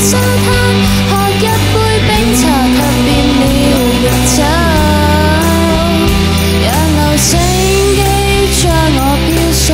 沙滩喝一杯冰茶却变了绿洲让流星将我飘送